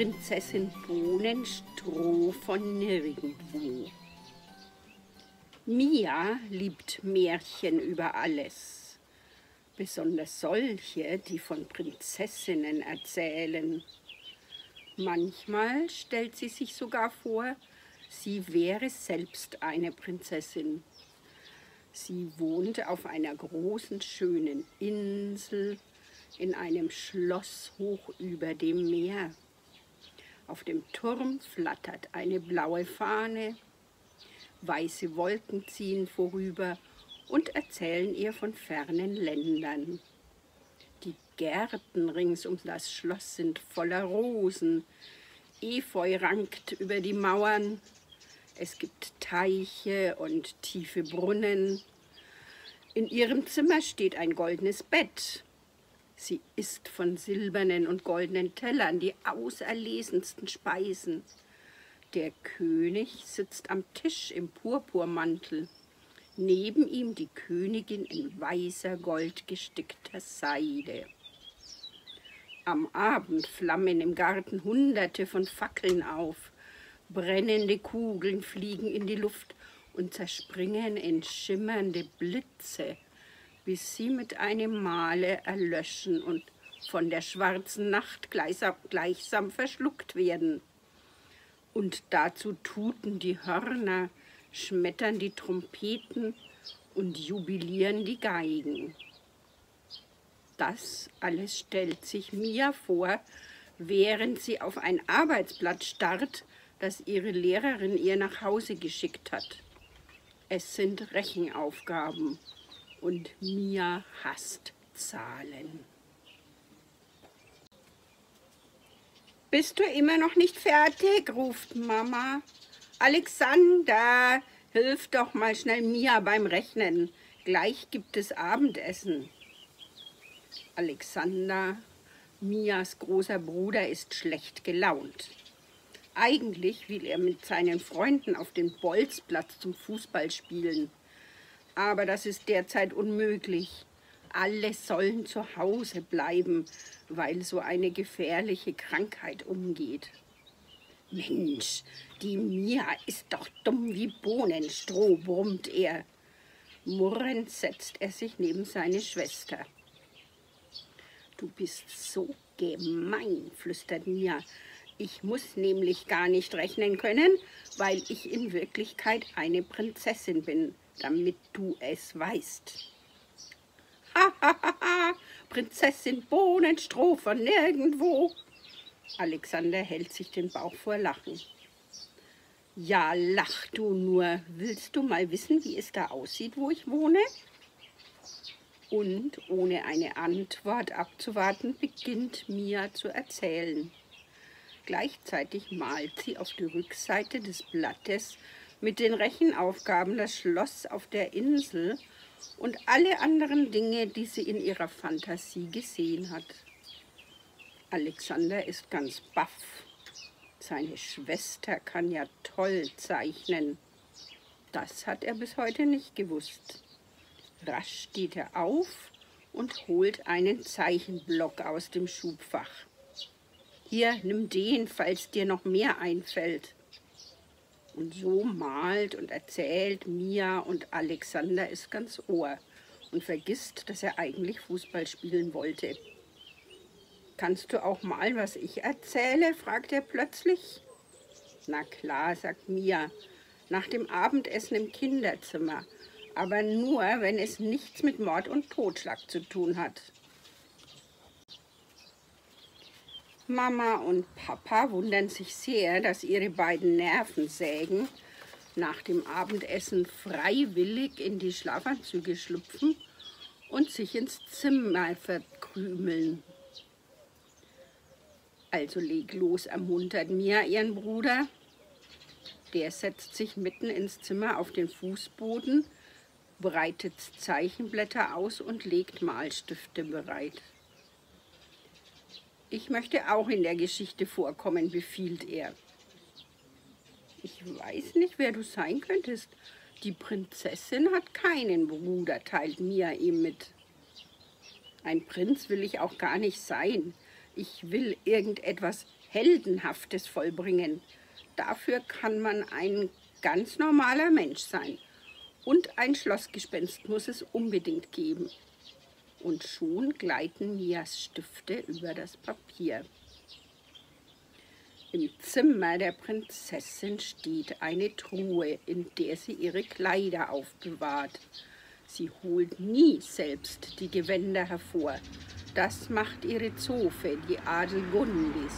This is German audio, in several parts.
Prinzessin Bohnenstroh von nirgendwo. Mia liebt Märchen über alles, besonders solche, die von Prinzessinnen erzählen. Manchmal stellt sie sich sogar vor, sie wäre selbst eine Prinzessin. Sie wohnt auf einer großen, schönen Insel in einem Schloss hoch über dem Meer. Auf dem Turm flattert eine blaue Fahne, weiße Wolken ziehen vorüber und erzählen ihr von fernen Ländern. Die Gärten rings um das Schloss sind voller Rosen, Efeu rankt über die Mauern, es gibt Teiche und tiefe Brunnen. In ihrem Zimmer steht ein goldenes Bett, Sie isst von silbernen und goldenen Tellern die auserlesensten Speisen. Der König sitzt am Tisch im Purpurmantel. Neben ihm die Königin in weißer, goldgestickter Seide. Am Abend flammen im Garten hunderte von Fackeln auf. Brennende Kugeln fliegen in die Luft und zerspringen in schimmernde Blitze bis sie mit einem Male erlöschen und von der schwarzen Nacht gleichsam, gleichsam verschluckt werden. Und dazu tuten die Hörner, schmettern die Trompeten und jubilieren die Geigen. Das alles stellt sich Mia vor, während sie auf ein Arbeitsblatt starrt, das ihre Lehrerin ihr nach Hause geschickt hat. Es sind Rechenaufgaben und Mia hasst Zahlen. Bist du immer noch nicht fertig? ruft Mama. Alexander, hilf doch mal schnell Mia beim Rechnen. Gleich gibt es Abendessen. Alexander, Mias großer Bruder, ist schlecht gelaunt. Eigentlich will er mit seinen Freunden auf den Bolzplatz zum Fußball spielen. Aber das ist derzeit unmöglich. Alle sollen zu Hause bleiben, weil so eine gefährliche Krankheit umgeht. Mensch, die Mia ist doch dumm wie Bohnenstroh, brummt er. Murrend setzt er sich neben seine Schwester. Du bist so gemein, flüstert Mia. Ich muss nämlich gar nicht rechnen können, weil ich in Wirklichkeit eine Prinzessin bin damit du es weißt. Ha, ha, ha, ha, Prinzessin Bohnenstroh von nirgendwo. Alexander hält sich den Bauch vor Lachen. Ja, lach du nur. Willst du mal wissen, wie es da aussieht, wo ich wohne? Und ohne eine Antwort abzuwarten, beginnt Mia zu erzählen. Gleichzeitig malt sie auf die Rückseite des Blattes mit den Rechenaufgaben das Schloss auf der Insel und alle anderen Dinge, die sie in ihrer Fantasie gesehen hat. Alexander ist ganz baff. Seine Schwester kann ja toll zeichnen. Das hat er bis heute nicht gewusst. Rasch steht er auf und holt einen Zeichenblock aus dem Schubfach. Hier, nimm den, falls dir noch mehr einfällt. Und so malt und erzählt Mia und Alexander ist ganz Ohr und vergisst, dass er eigentlich Fußball spielen wollte. Kannst du auch mal, was ich erzähle? fragt er plötzlich. Na klar, sagt Mia, nach dem Abendessen im Kinderzimmer, aber nur, wenn es nichts mit Mord und Totschlag zu tun hat. Mama und Papa wundern sich sehr, dass ihre beiden Nervensägen nach dem Abendessen freiwillig in die Schlafanzüge schlüpfen und sich ins Zimmer verkrümeln. Also leg los, ermuntert Mia ihren Bruder. Der setzt sich mitten ins Zimmer auf den Fußboden, breitet Zeichenblätter aus und legt Malstifte bereit. Ich möchte auch in der Geschichte vorkommen, befiehlt er. Ich weiß nicht, wer du sein könntest. Die Prinzessin hat keinen Bruder, teilt Mia ihm mit. Ein Prinz will ich auch gar nicht sein. Ich will irgendetwas Heldenhaftes vollbringen. Dafür kann man ein ganz normaler Mensch sein. Und ein Schlossgespenst muss es unbedingt geben. Und schon gleiten Mias Stifte über das Papier. Im Zimmer der Prinzessin steht eine Truhe, in der sie ihre Kleider aufbewahrt. Sie holt nie selbst die Gewänder hervor. Das macht ihre Zofe, die Adelgundis.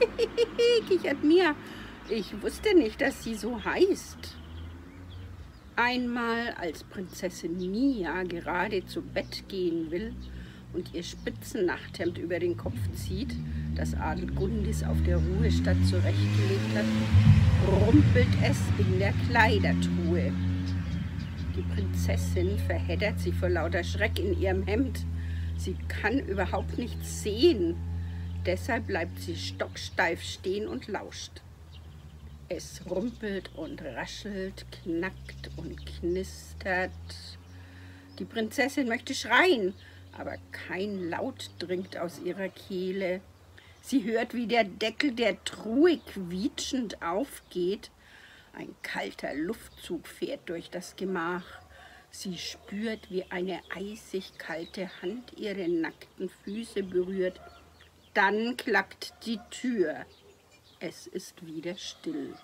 kichert mir. Ich wusste nicht, dass sie so heißt. Einmal, als Prinzessin Mia gerade zu Bett gehen will und ihr Spitzennachthemd über den Kopf zieht, das Adelgundis auf der Ruhestadt zurechtgelegt hat, rumpelt es in der Kleidertruhe. Die Prinzessin verheddert sich vor lauter Schreck in ihrem Hemd. Sie kann überhaupt nichts sehen. Deshalb bleibt sie stocksteif stehen und lauscht. Es rumpelt und raschelt, knackt und knistert. Die Prinzessin möchte schreien, aber kein Laut dringt aus ihrer Kehle. Sie hört, wie der Deckel der Truhe quietschend aufgeht. Ein kalter Luftzug fährt durch das Gemach. Sie spürt, wie eine eisig kalte Hand ihre nackten Füße berührt. Dann klackt die Tür. Es ist wieder still.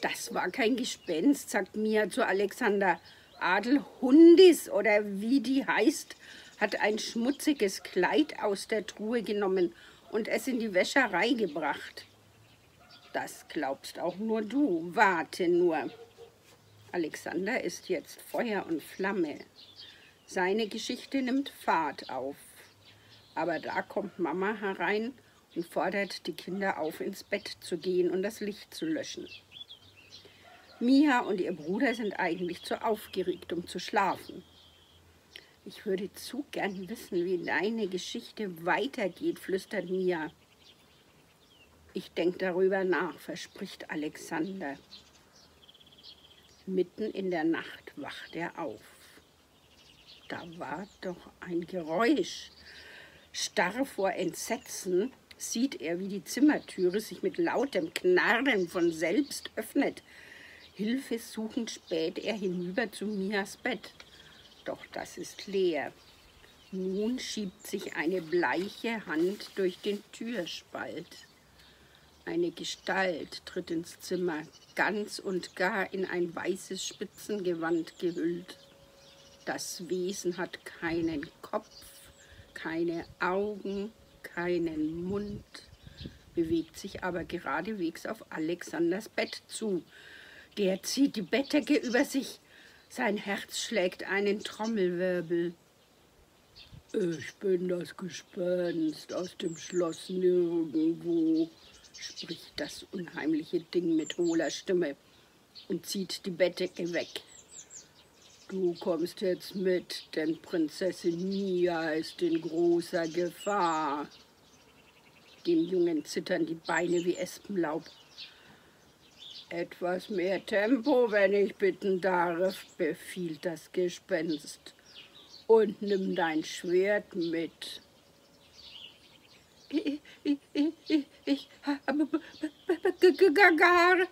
Das war kein Gespenst, sagt Mia zu Alexander. Adelhundis oder wie die heißt, hat ein schmutziges Kleid aus der Truhe genommen und es in die Wäscherei gebracht. Das glaubst auch nur du, warte nur. Alexander ist jetzt Feuer und Flamme. Seine Geschichte nimmt Fahrt auf. Aber da kommt Mama herein und fordert die Kinder auf, ins Bett zu gehen und das Licht zu löschen. Mia und ihr Bruder sind eigentlich zu aufgeregt, um zu schlafen. Ich würde zu gern wissen, wie deine Geschichte weitergeht, flüstert Mia. Ich denke darüber nach, verspricht Alexander. Mitten in der Nacht wacht er auf. Da war doch ein Geräusch. Starr vor Entsetzen sieht er, wie die Zimmertüre sich mit lautem Knarren von selbst öffnet. Hilfesuchend späht er hinüber zu Mias Bett doch das ist leer. Nun schiebt sich eine bleiche Hand durch den Türspalt. Eine Gestalt tritt ins Zimmer, ganz und gar in ein weißes Spitzengewand gehüllt. Das Wesen hat keinen Kopf, keine Augen, keinen Mund, bewegt sich aber geradewegs auf Alexanders Bett zu. Der zieht die Bettdecke über sich, sein Herz schlägt einen Trommelwirbel. Ich bin das Gespenst aus dem Schloss nirgendwo, spricht das unheimliche Ding mit hohler Stimme und zieht die Bettdecke weg. Du kommst jetzt mit, denn Prinzessin Mia ist in großer Gefahr. Dem Jungen zittern die Beine wie Espenlaub. Etwas mehr Tempo, wenn ich bitten darf, befiehlt das Gespenst. Und nimm dein Schwert mit. Ich, ich, ich, ich habe gar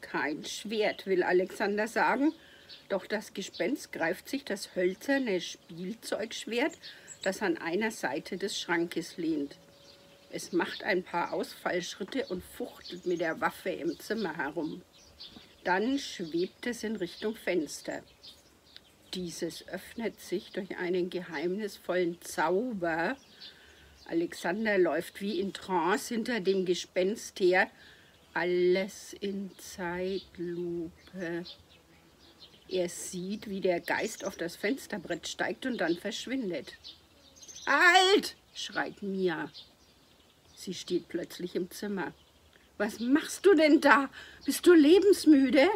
kein Schwert, will Alexander sagen. Doch das Gespenst greift sich das hölzerne Spielzeugschwert, das an einer Seite des Schrankes lehnt. Es macht ein paar Ausfallschritte und fuchtelt mit der Waffe im Zimmer herum. Dann schwebt es in Richtung Fenster. Dieses öffnet sich durch einen geheimnisvollen Zauber. Alexander läuft wie in Trance hinter dem Gespenst her. Alles in Zeitlupe. Er sieht, wie der Geist auf das Fensterbrett steigt und dann verschwindet. Halt! schreit Mia. Sie steht plötzlich im Zimmer. Was machst du denn da? Bist du lebensmüde?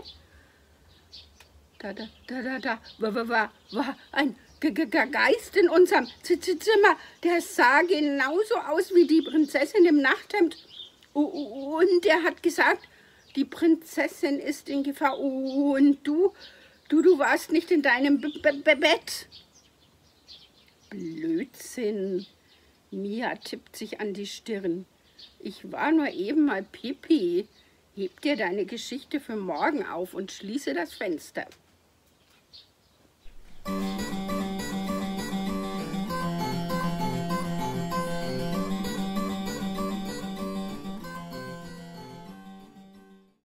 Da, da, da, da, da, war, war, war, war ein G -G Geist in unserem Z Z Zimmer. Der sah genauso aus wie die Prinzessin im Nachthemd. Und er hat gesagt, die Prinzessin ist in Gefahr. Und du, du, du warst nicht in deinem B B Bett. Blödsinn, Mia tippt sich an die Stirn. Ich war nur eben mal Pipi. Heb dir deine Geschichte für morgen auf und schließe das Fenster.